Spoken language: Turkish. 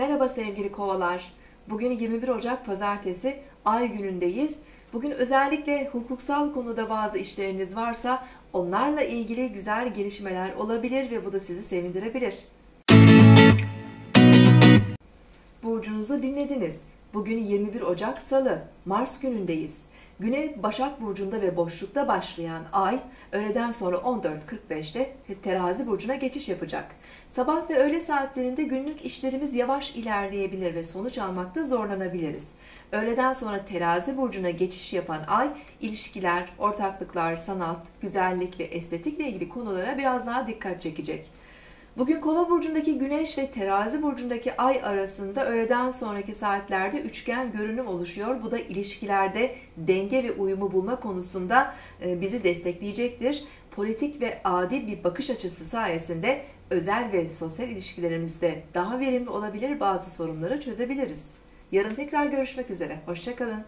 Merhaba sevgili kovalar. Bugün 21 Ocak Pazartesi ay günündeyiz. Bugün özellikle hukuksal konuda bazı işleriniz varsa onlarla ilgili güzel gelişmeler olabilir ve bu da sizi sevindirebilir. Burcunuzu dinlediniz. Bugün 21 Ocak Salı, Mars günündeyiz. Güne Başak Burcu'nda ve boşlukta başlayan ay öğleden sonra 14.45'te terazi burcuna geçiş yapacak. Sabah ve öğle saatlerinde günlük işlerimiz yavaş ilerleyebilir ve sonuç almakta zorlanabiliriz. Öğleden sonra terazi burcuna geçiş yapan ay ilişkiler, ortaklıklar, sanat, güzellik ve estetikle ilgili konulara biraz daha dikkat çekecek. Bugün Kova burcundaki Güneş ve Terazi burcundaki Ay arasında öğleden sonraki saatlerde üçgen görünüm oluşuyor. Bu da ilişkilerde denge ve uyumu bulma konusunda e, bizi destekleyecektir. Politik ve adil bir bakış açısı sayesinde özel ve sosyal ilişkilerimizde daha verimli olabilir bazı sorunları çözebiliriz. Yarın tekrar görüşmek üzere. Hoşçakalın.